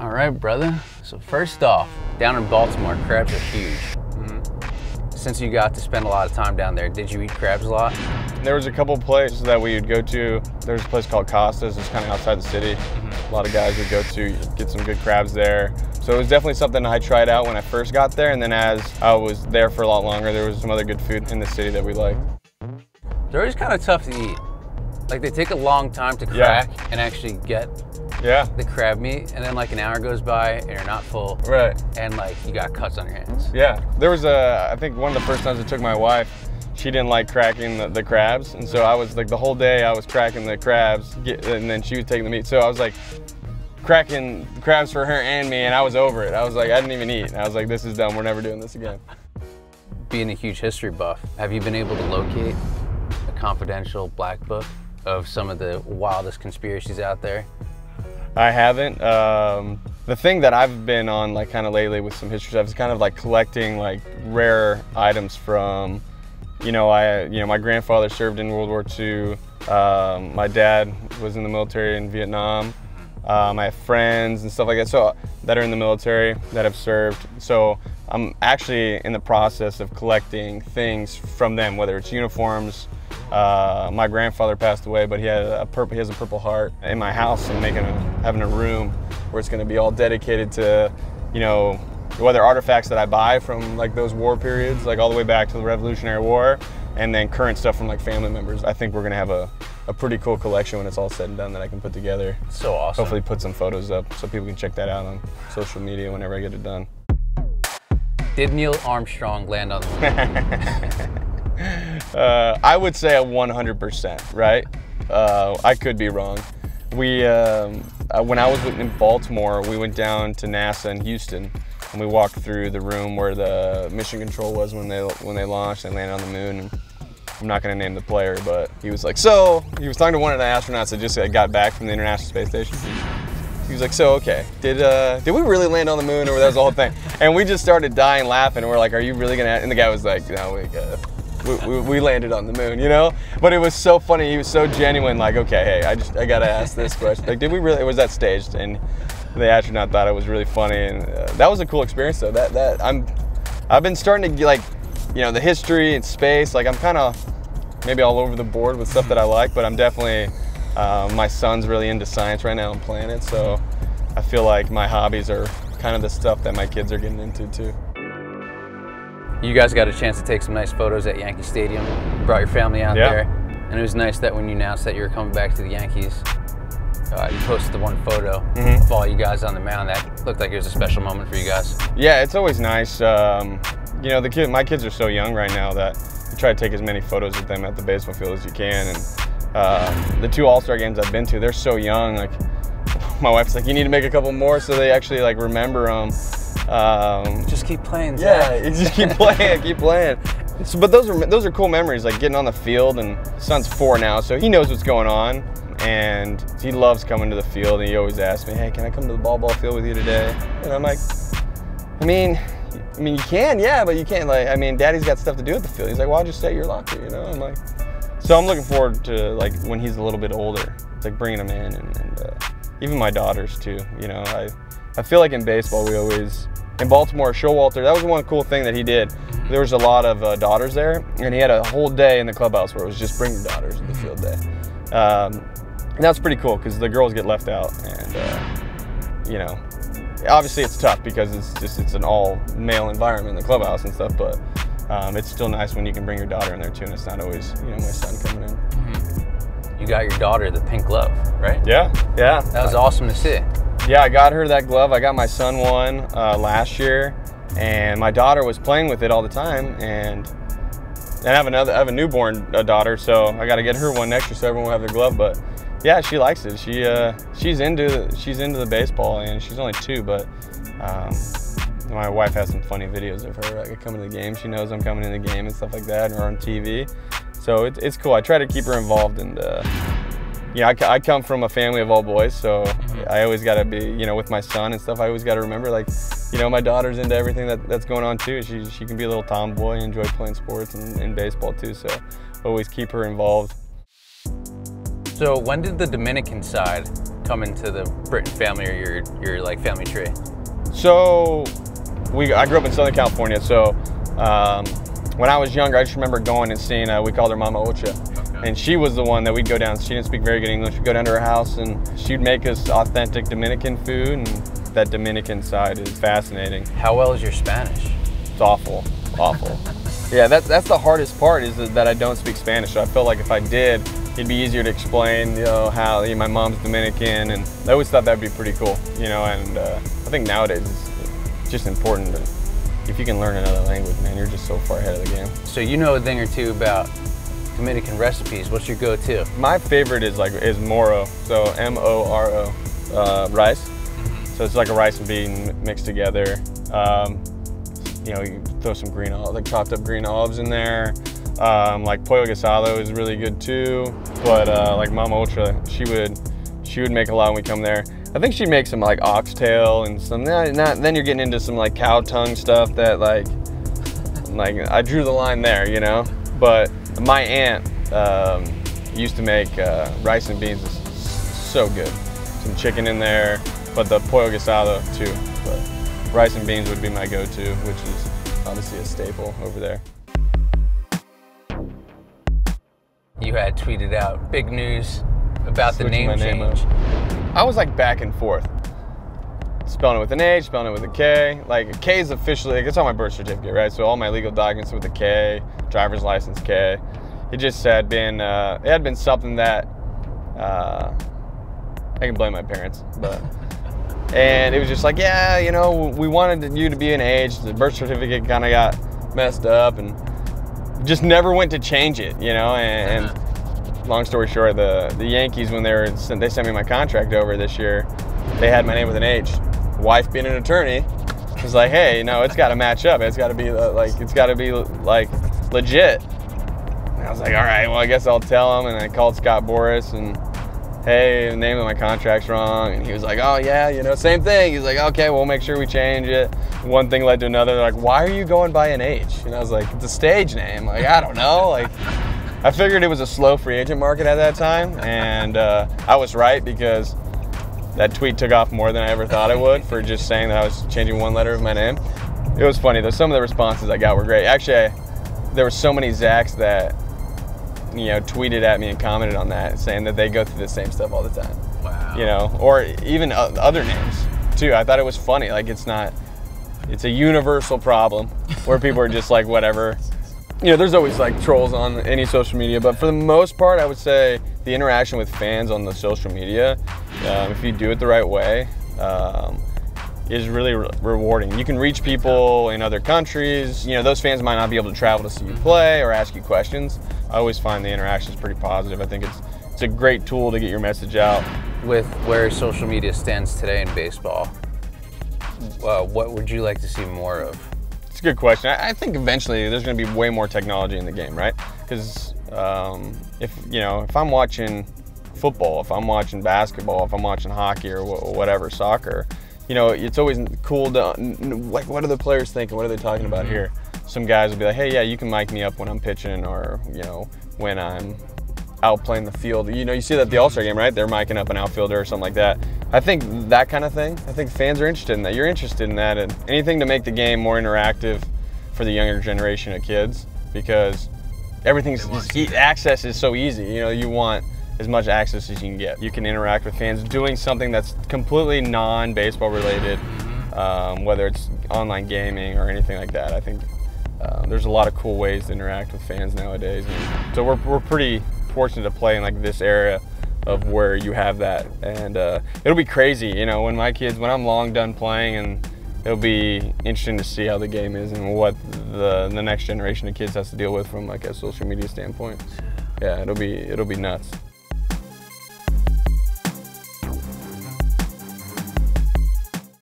All right, brother. So first off, down in Baltimore, crabs are huge. Mm-hmm. Since you got to spend a lot of time down there, did you eat crabs a lot? There was a couple places that we would go to. There's a place called Costa's. It's kind of outside the city. Mm-hmm. A lot of guys would go to get some good crabs there. So it was definitely something I tried out when I first got there. And then as I was there for a lot longer, there was some other good food in the city that we liked. They're always kind of tough to eat. Like they take a long time to Yeah. crack and actually get Yeah, the crab meat, and then like an hour goes by and you're not full, right. and like you got cuts on your hands. Yeah, there was a, I think one of the first times I took my wife, she didn't like cracking the, the crabs. And so I was like, the whole day I was cracking the crabs, get, and then she was taking the meat. So I was like, cracking crabs for her and me, and I was over it. I was like, I didn't even eat. I was like, this is dumb. We're never doing this again. Being a huge history buff, have you been able to locate a confidential black book of some of the wildest conspiracies out there? I haven't. Um, the thing that I've been on like kind of lately with some history stuff is kind of like collecting like rare items from, you know, I you know my grandfather served in World War II. Um, my dad was in the military in Vietnam. Um, I have friends and stuff like that so that are in the military that have served. So I'm actually in the process of collecting things from them, whether it's uniforms. Uh, my grandfather passed away, but he had a purple. He has a Purple Heart in my house. and making a having a room where it's going to be all dedicated to, you know, whether artifacts that I buy from like those war periods, like all the way back to the Revolutionary War, and then current stuff from like family members. I think we're going to have a, a pretty cool collection when it's all said and done that I can put together. So awesome. Hopefully, put some photos up so people can check that out on social media whenever I get it done. Did Neil Armstrong land on the moon? Uh, I would say a 100%, right? Uh, I could be wrong. We, um, uh, when I was in Baltimore, we went down to NASA in Houston, and we walked through the room where the mission control was when they when they launched and landed on the moon. And I'm not going to name the player, but he was like, so he was talking to one of the astronauts that just got back from the International Space Station. He was like, so okay, did uh, did we really land on the moon, or that was the whole thing? And we just started dying laughing, and we're like, are you really gonna? And the guy was like, no, we, uh, we, we, we landed on the moon, you know. But it was so funny. He was so genuine. Like, okay, hey, I just I gotta ask this question. Like, did we really? It was that staged? And the astronaut thought it was really funny, and uh, that was a cool experience. Though that that I'm I've been starting to like, you know, the history and space. Like, I'm kind of maybe all over the board with stuff that I like, but I'm definitely uh, my son's really into science right now and planets, so I feel like my hobbies are kind of the stuff that my kids are getting into too. You guys got a chance to take some nice photos at Yankee Stadium. Brought your family out Yeah. there, and it was nice that when you announced that you were coming back to the Yankees, uh, you posted the one photo Mhm. of all you guys on the mound. That looked like it was a special moment for you guys. Yeah, it's always nice. Um, you know, the kid, my kids are so young right now that you try to take as many photos with them at the baseball field as you can. And uh, the two All Star games I've been to, they're so young. Like, my wife's like, you need to make a couple more so they actually like remember them. Um, Just keep playing. Yeah, Zack. you just keep playing, keep playing. So, but those are those are cool memories, like getting on the field. And son's four now, so he knows what's going on, and he loves coming to the field. And he always asks me, "Hey, can I come to the ball ball field with you today?" And I'm like, "I mean, I mean, you can, yeah, but you can't. Like, I mean, Daddy's got stuff to do at the field." He's like, "Well, I'll just stay at your locker," you know. I'm like, so I'm looking forward to like when he's a little bit older, like bringing him in, and, and uh, even my daughters too. You know, I I feel like in baseball we always in Baltimore, Showalter. That was one cool thing that he did. There was a lot of uh, daughters there, and he had a whole day in the clubhouse where it was just bring your daughters to the field day. Um, and that's pretty cool because the girls get left out, and uh, you know, obviously it's tough because it's just it's an all male environment in the clubhouse and stuff. But um, it's still nice when you can bring your daughter in there too, and it's not always you know my son coming in. You got your daughter the pink glove, right? Yeah, yeah. That was awesome to see. Yeah, I got her that glove. I got my son one uh, last year, and my daughter was playing with it all the time. And and I have another, I have a newborn uh, daughter, so I got to get her one next year so everyone will have their glove. But yeah, she likes it. She uh, she's into she's into the baseball, and she's only two, but. Um, my wife has some funny videos of her like, coming to the game. She knows I'm coming to the game and stuff like that, or on TV. So it, it's cool. I try to keep her involved, and uh, you know, I, I come from a family of all boys, so I always got to be, you know, with my son and stuff. I always got to remember, like, you know, my daughter's into everything that, that's going on too. She she can be a little tomboy, and enjoy playing sports and, and baseball too. So always keep her involved. So when did the Dominican side come into the Britton family or your your like family tree? So, we I grew up in Southern California. So, um, when I was younger, I just remember going and seeing. Uh, we called her Mama Ocha, and she was the one that we'd go down. She didn't speak very good English. We'd go down to her house, and she'd make us authentic Dominican food, and that Dominican side is fascinating. How well is your Spanish? It's awful, awful. yeah, that's that's the hardest part is that I don't speak Spanish. So I felt like if I did, it'd be easier to explain, you know, how you know, my mom's Dominican, and I always thought that'd be pretty cool, you know. And uh, I think nowadays it's just important if you can learn another language, man, you're just so far ahead of the game. So you know a thing or two about Dominican recipes. What's your go-to? My favorite is like is moro, so M-O-R-O, uh, rice. So it's like a rice and bean mixed together. Um, you know, you throw some green olives, like chopped up green olives in there. Um, like pollo guisado is really good too. But uh, like Mama Ultra, she would she would make a lot when we come there. I think she makes some like oxtail and some. Not, not then you're getting into some like cow tongue stuff that like like I drew the line there, you know. But my aunt um, used to make uh, rice and beans is so good. Some chicken in there, but the pollo guisado too. But rice and beans would be my go-to, which is obviously a staple over there. You had tweeted out big news about the name my name change. I was like back and forth. Spelling it with an H, spelling it with a K. Like K is officially, like, it's on my birth certificate, right? So all my legal documents with a K, driver's license K. It just had been, uh, it had been something that, uh, I can blame my parents, but, and it was just like, yeah, you know, we wanted you to be an age. The birth certificate kind of got messed up and just never went to change it, you know, and, and long story short, the the Yankees when they were they sent me my contract over this year, they had my name with an H. Wife being an attorney was like, hey, no, it's got to match up. It's got to be uh, like it's got to be like legit. And I was like, all right, well, I guess I'll tell him. And I called Scott Boras and hey, the name of my contract's wrong. And he was like, oh yeah, you know, same thing. He's like, okay, we'll make sure we change it. One thing led to another. They're like, why are you going by an H? And I was like, it's a stage name. Like, I don't know. Like. I figured it was a slow free agent market at that time, and uh, I was right because that tweet took off more than I ever thought it would for just saying that I was changing one letter of my name. It was funny though. Some of the responses I got were great. Actually, I, there were so many Zacks that you know tweeted at me and commented on that, saying that they go through the same stuff all the time. Wow. You know, or even other names too. I thought it was funny. Like it's not. It's a universal problem where people are just like whatever you know, there's always like trolls on any social media, but for the most part, I would say the interaction with fans on the social media, um, if you do it the right way, um, is really re- rewarding. You can reach people in other countries. You know, those fans might not be able to travel to see you play or ask you questions. I always find the interaction is pretty positive. I think it's it's a great tool to get your message out. With where social media stands today in baseball, uh, what would you like to see more of? It's a good question. I, I think eventually there's going to be way more technology in the game, right? Because um, if you know, if I'm watching football, if I'm watching basketball, if I'm watching hockey or wh- whatever, soccer, you know, it's always cool to like, what are the players thinking? What are they talking about here? Some guys will be like, hey, yeah, you can mic me up when I'm pitching, or you know, when I'm out playing the field. You know, you see that at the All Star game, right? They're miking up an outfielder or something like that. I think that kind of thing. I think fans are interested in that. You're interested in that, and anything to make the game more interactive for the younger generation of kids because everything's just, e- access is so easy. You know, you want as much access as you can get. You can interact with fans doing something that's completely non-baseball related, um, whether it's online gaming or anything like that. I think uh, there's a lot of cool ways to interact with fans nowadays. And so we're, we're pretty fortunate to play in like this area of where you have that, and uh, it'll be crazy. You know, when my kids, when I'm long done playing, and it'll be interesting to see how the game is and what the the next generation of kids has to deal with from like a social media standpoint. Yeah, it'll be it'll be nuts.